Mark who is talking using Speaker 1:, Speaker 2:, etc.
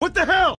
Speaker 1: What the hell?